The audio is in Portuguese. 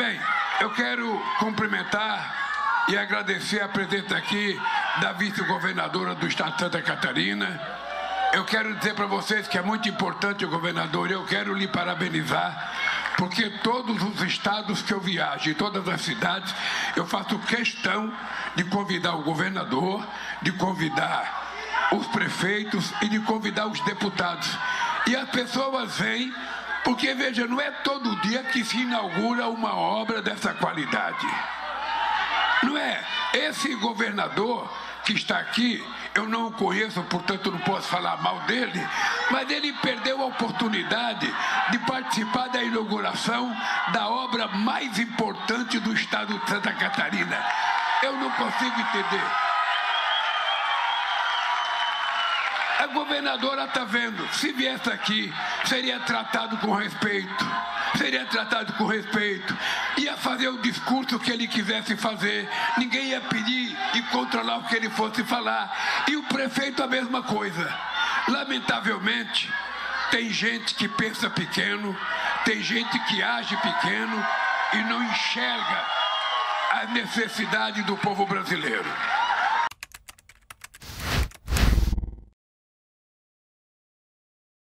Bem, eu quero cumprimentar e agradecer a presença aqui da vice-governadora do estado de Santa Catarina. Eu quero dizer para vocês que é muito importante o governador, eu quero lhe parabenizar, porque todos os estados que eu viajo, e todas as cidades, eu faço questão de convidar o governador, de convidar os prefeitos e de convidar os deputados. E as pessoas vêm porque, veja, não é todo dia que se inaugura uma obra dessa qualidade. Não é? Esse governador que está aqui, eu não o conheço, portanto não posso falar mal dele, mas ele perdeu a oportunidade de participar da inauguração da obra mais importante do estado de Santa Catarina. Eu não consigo entender. A governadora está vendo, se viesse aqui, seria tratado com respeito, seria tratado com respeito, ia fazer o discurso que ele quisesse fazer, ninguém ia pedir e controlar o que ele fosse falar. E o prefeito a mesma coisa. Lamentavelmente, tem gente que pensa pequeno, tem gente que age pequeno e não enxerga a necessidade do povo brasileiro.